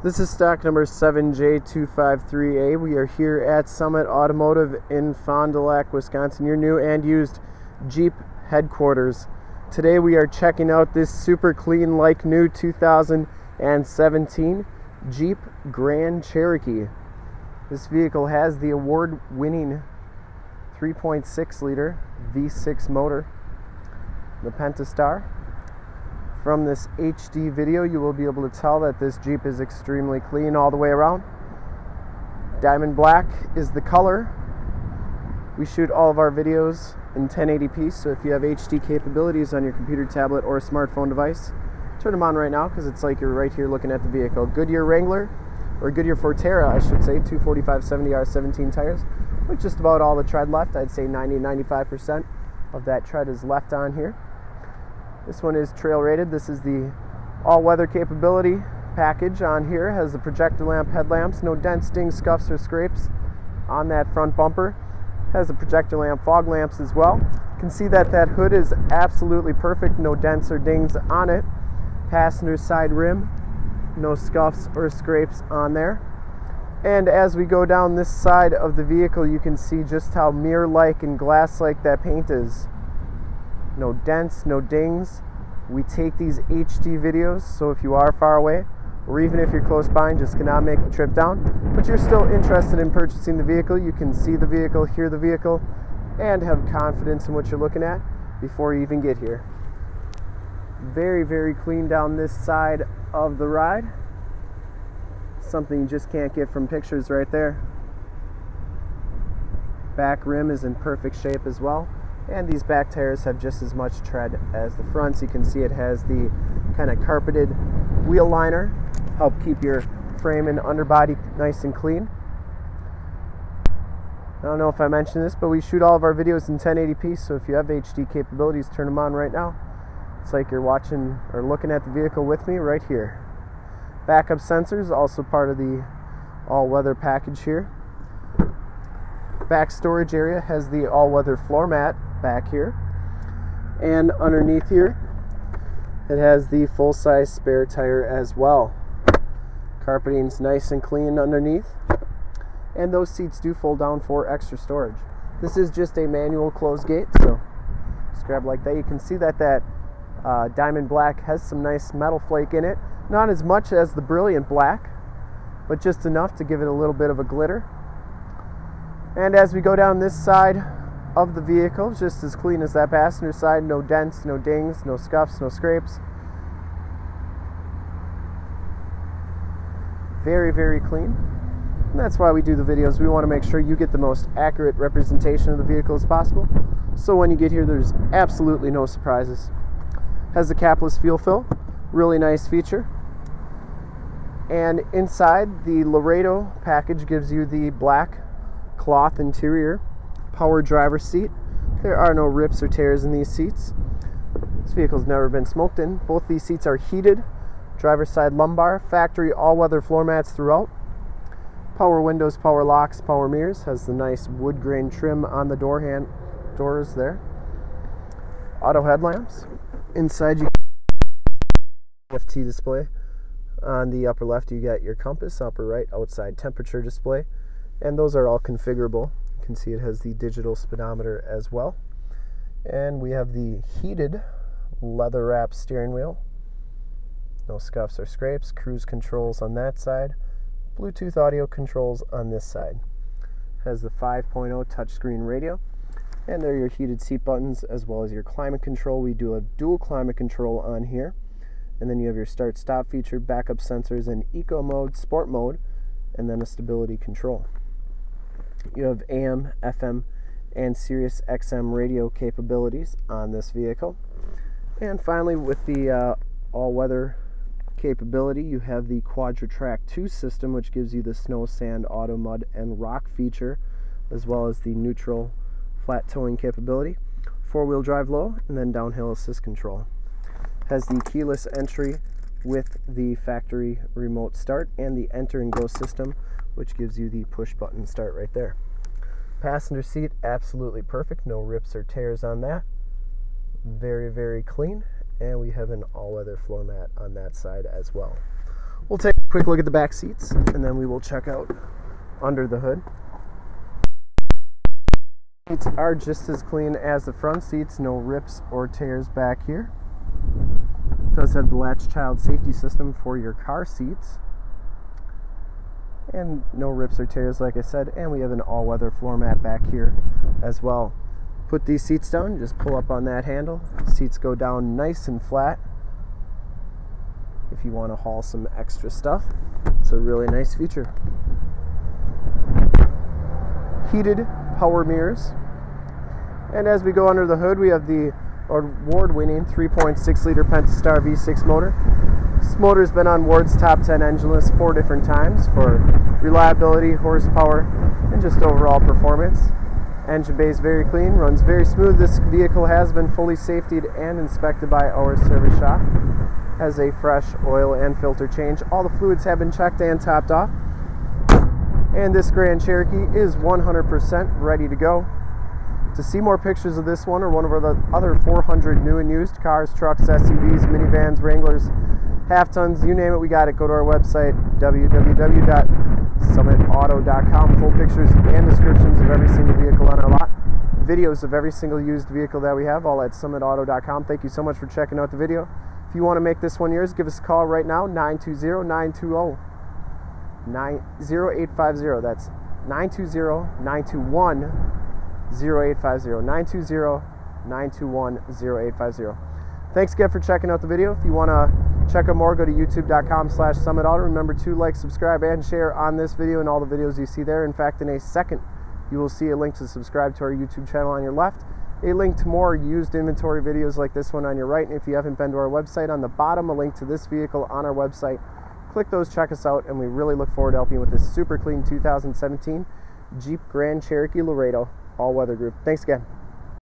This is stock number 7J253A. We are here at Summit Automotive in Fond du Lac, Wisconsin, your new and used Jeep headquarters. Today we are checking out this super clean, like new 2017 Jeep Grand Cherokee. This vehicle has the award winning 3.6 liter V6 motor, the Pentastar. From this HD video, you will be able to tell that this Jeep is extremely clean all the way around. Diamond black is the color. We shoot all of our videos in 1080p, so if you have HD capabilities on your computer, tablet, or smartphone device, turn them on right now because it's like you're right here looking at the vehicle. Goodyear Wrangler, or Goodyear Fortera, I should say, 245 70R 17 tires, with just about all the tread left. I'd say 90 95% of that tread is left on here. This one is trail rated. This is the all-weather capability package on here. Has the projector lamp headlamps, no dents, dings, scuffs, or scrapes on that front bumper. Has the projector lamp fog lamps as well. You can see that that hood is absolutely perfect. No dents or dings on it. Passenger side rim, no scuffs or scrapes on there. And as we go down this side of the vehicle, you can see just how mirror-like and glass-like that paint is no dents, no dings. We take these HD videos, so if you are far away, or even if you're close by and just cannot make the trip down, but you're still interested in purchasing the vehicle, you can see the vehicle, hear the vehicle, and have confidence in what you're looking at before you even get here. Very, very clean down this side of the ride. Something you just can't get from pictures right there. Back rim is in perfect shape as well and these back tires have just as much tread as the fronts. You can see it has the kind of carpeted wheel liner, help keep your frame and underbody nice and clean. I don't know if I mentioned this, but we shoot all of our videos in 1080p, so if you have HD capabilities, turn them on right now. It's like you're watching or looking at the vehicle with me right here. Backup sensors, also part of the all-weather package here. Back storage area has the all-weather floor mat back here. And underneath here, it has the full-size spare tire as well. Carpeting's nice and clean underneath. And those seats do fold down for extra storage. This is just a manual close gate, so just grab like that. You can see that that uh, diamond black has some nice metal flake in it. Not as much as the brilliant black, but just enough to give it a little bit of a glitter. And as we go down this side, of the vehicle, just as clean as that passenger side. No dents, no dings, no scuffs, no scrapes. Very, very clean. And that's why we do the videos. We want to make sure you get the most accurate representation of the vehicle as possible. So when you get here, there's absolutely no surprises. Has the capless fuel fill, really nice feature. And inside, the Laredo package gives you the black cloth interior power driver seat. There are no rips or tears in these seats. This vehicle's never been smoked in. Both these seats are heated. Driver's side lumbar, factory all-weather floor mats throughout. Power windows, power locks, power mirrors. Has the nice wood grain trim on the door hand doors there. Auto headlamps. Inside you FT display. On the upper left you got your compass, upper right outside temperature display. And those are all configurable can see it has the digital speedometer as well. And we have the heated leather wrap steering wheel. No scuffs or scrapes. Cruise controls on that side. Bluetooth audio controls on this side. Has the 5.0 touchscreen radio. And there are your heated seat buttons as well as your climate control. We do have dual climate control on here. And then you have your start stop feature, backup sensors, and eco mode, sport mode, and then a stability control. You have AM, FM, and Sirius XM radio capabilities on this vehicle. And finally, with the uh, all-weather capability, you have the QuadraTrac 2 system, which gives you the snow, sand, auto, mud, and rock feature, as well as the neutral flat towing capability. Four-wheel drive low, and then downhill assist control. Has the keyless entry with the factory remote start and the enter and go system which gives you the push button start right there. Passenger seat, absolutely perfect. No rips or tears on that. Very, very clean. And we have an all-weather floor mat on that side as well. We'll take a quick look at the back seats and then we will check out under the hood. Seats are just as clean as the front seats, no rips or tears back here. It does have the latch child safety system for your car seats. And no rips or tears like I said, and we have an all-weather floor mat back here as well. Put these seats down, just pull up on that handle. Seats go down nice and flat if you want to haul some extra stuff. It's a really nice feature. Heated power mirrors. And as we go under the hood, we have the award-winning 3.6 liter Pentastar V6 motor. Motor's been on Ward's top 10 engine list four different times for reliability, horsepower, and just overall performance. Engine bay is very clean, runs very smooth. This vehicle has been fully safetied and inspected by our service shop. Has a fresh oil and filter change. All the fluids have been checked and topped off. And this Grand Cherokee is 100% ready to go. To see more pictures of this one or one of our other 400 new and used cars, trucks, SUVs, minivans, Wranglers, half tons, you name it, we got it. Go to our website, www.summitauto.com. Full pictures and descriptions of every single vehicle on our lot. Videos of every single used vehicle that we have, all at summitauto.com. Thank you so much for checking out the video. If you want to make this one yours, give us a call right now, 920-920-0850. That's 920-921-0850. 920-921-0850. Thanks again for checking out the video. If you want to check out more, go to youtube.com slash summitauto. Remember to like, subscribe, and share on this video and all the videos you see there. In fact, in a second, you will see a link to subscribe to our YouTube channel on your left, a link to more used inventory videos like this one on your right, and if you haven't been to our website, on the bottom, a link to this vehicle on our website. Click those, check us out, and we really look forward to helping you with this super clean 2017 Jeep Grand Cherokee Laredo all-weather group. Thanks again.